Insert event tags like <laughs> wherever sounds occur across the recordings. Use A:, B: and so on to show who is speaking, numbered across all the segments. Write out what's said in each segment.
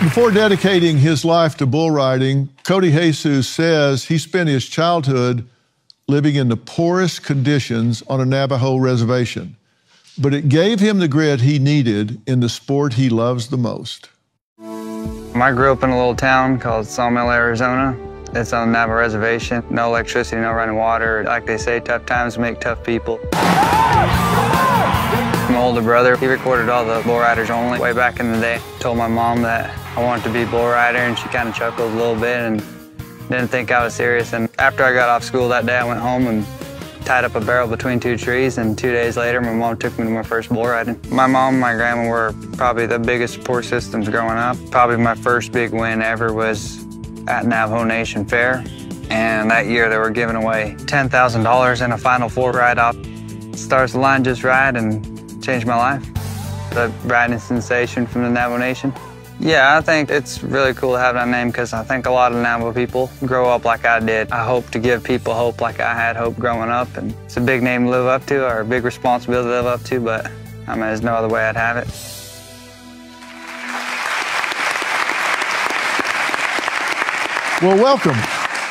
A: Before dedicating his life to bull riding, Cody Jesus says he spent his childhood living in the poorest conditions on a Navajo reservation. But it gave him the grit he needed in the sport he loves the most.
B: Um, I grew up in a little town called Sawmill, Arizona. It's on the Navajo reservation. No electricity, no running water. Like they say, tough times make tough people. My older brother, he recorded all the bull riders only way back in the day. Told my mom that I wanted to be bull rider and she kind of chuckled a little bit and didn't think I was serious. And after I got off school that day, I went home and tied up a barrel between two trees and two days later my mom took me to my first bull riding. My mom and my grandma were probably the biggest support systems growing up. Probably my first big win ever was at Navajo Nation Fair. And that year they were giving away $10,000 in a Final Four ride-off. Stars the line just right and changed my life. The riding sensation from the Navajo Nation. Yeah, I think it's really cool to have that name because I think a lot of Navajo people grow up like I did. I hope to give people hope like I had hope growing up, and it's a big name to live up to or a big responsibility to live up to, but I mean, there's no other way I'd have it.
A: Well, welcome.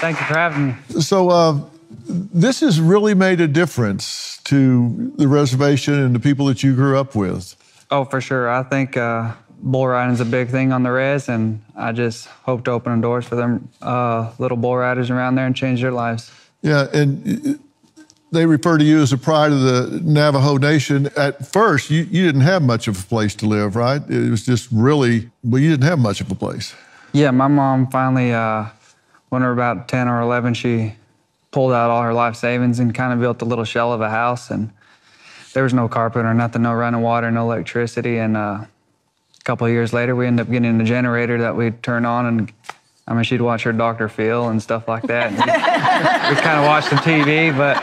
B: Thank you for having me.
A: So, uh, this has really made a difference to the reservation and the people that you grew up with.
B: Oh, for sure. I think uh, bull riding is a big thing on the res, and I just hope to open the doors for them uh, little bull riders around there and change their lives.
A: Yeah, and they refer to you as the pride of the Navajo Nation. At first, you, you didn't have much of a place to live, right? It was just really, well, you didn't have much of a place.
B: Yeah, my mom finally, uh, when we were about 10 or 11, she pulled out all her life savings and kind of built a little shell of a house. And there was no carpet or nothing, no running water, no electricity. And uh, couple of years later, we ended up getting a generator that we'd turn on and I mean, she'd watch her Dr. Phil and stuff like that. We, we <laughs> kind of watched the TV, but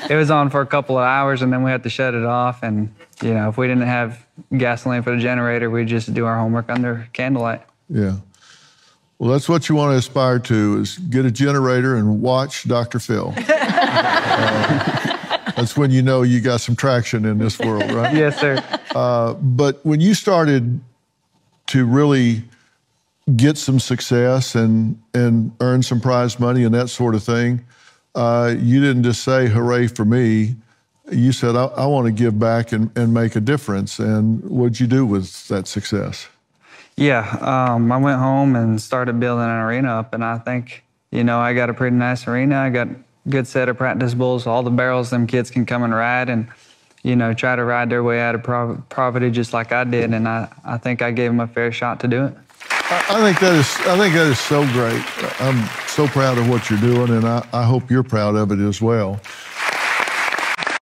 B: <laughs> it was on for a couple of hours and then we had to shut it off. And, you know, if we didn't have gasoline for the generator, we'd just do our homework under candlelight.
A: Yeah. Well, that's what you want to aspire to is get a generator and watch Dr. Phil. uh, <laughs> that's when you know you got some traction in this world, right?
B: Yes, sir.
A: Uh, but when you started to really get some success and and earn some prize money and that sort of thing, uh, you didn't just say "Hooray for me." You said, "I, I want to give back and, and make a difference." And what'd you do with that success?
B: Yeah, um, I went home and started building an arena up, and I think, you know, I got a pretty nice arena. I got good set of practice bulls, all the barrels them kids can come and ride, and you know, try to ride their way out of poverty just like I did. And I, I think I gave them a fair shot to do it.
A: I think that is I think that is so great. I'm so proud of what you're doing, and I, I hope you're proud of it as well.